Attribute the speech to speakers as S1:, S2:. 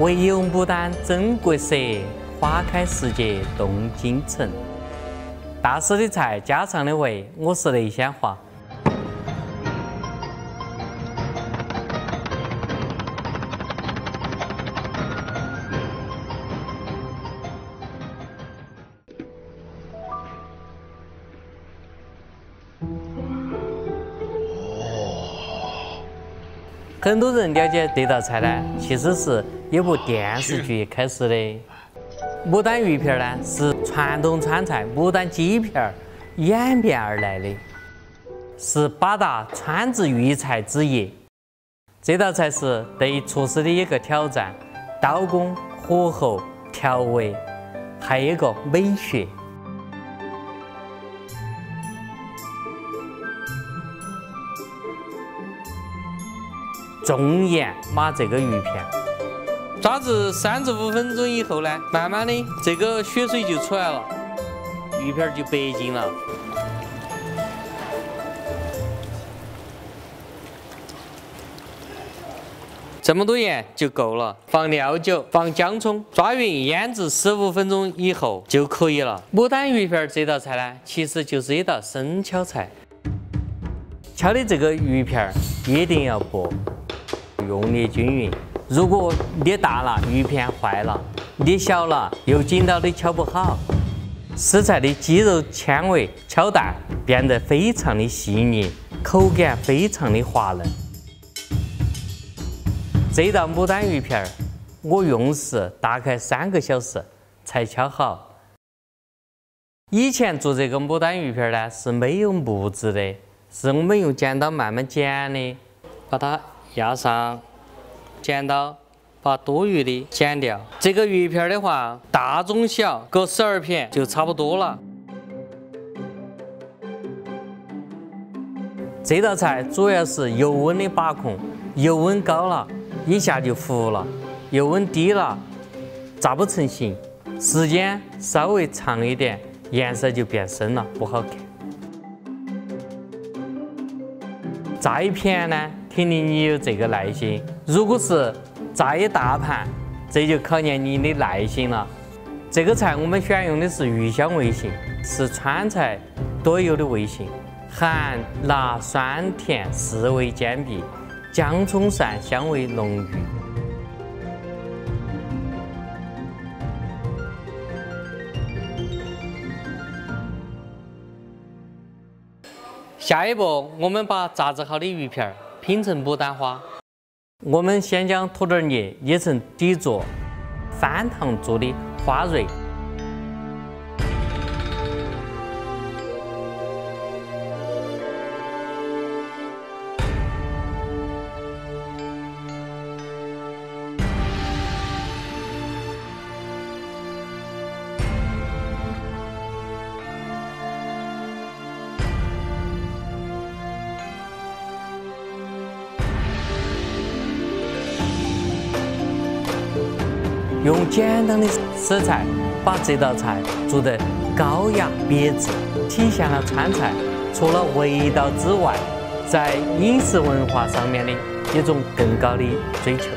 S1: 唯有牡丹真国色，花开时节动京城。大师的菜，家常的味，我是雷先华。很多人了解这道菜呢，其实是一部电视剧开始的。牡丹鱼片呢，是传统川菜牡丹鸡片演变而来的，是八大川制粤菜之一。这道菜是对厨师的一个挑战，刀工、火候、调味，还有一个美学。重盐码这个鱼片，抓至三至五分钟以后呢，慢慢的这个血水就出来了，鱼片就白净了。这么多盐就够了，放料酒，放姜葱，抓匀腌制十五分钟以后就可以了。牡丹鱼片这道菜呢，其实就是一道生敲菜，敲的这个鱼片一定要薄。用力均匀，如果捏大了，鱼片坏了；捏小了，又紧到的敲不好。食材的肌肉纤维敲淡，变得非常的细腻，口感非常的滑嫩。这道牡丹鱼片儿，我用时大概三个小时才敲好。以前做这个牡丹鱼片儿呢，是没有木质的，是我们用剪刀慢慢剪的，把它。压上剪刀，把多余的剪掉。这个鱼片的话，大中小各十二片就差不多了。这道菜主要是油温的把控，油温高了，一下就糊了；油温低了，炸不成形；时间稍微长一点，颜色就变深了，不好看。炸一片呢？肯定你有这个耐心。如果是炸一大盘，这就考验你的耐心了。这个菜我们选用的是鱼香味型，是川菜多有的味型，咸、辣、酸、甜四味兼备，姜葱蒜香味浓郁。下一步，我们把炸制好的鱼片儿。拼成牡丹花，我们先将土豆泥捏成底座，翻糖做的花蕊。用简单的食材把这道菜做得高雅别致，体现了川菜除了味道之外，在饮食文化上面的一种更高的追求。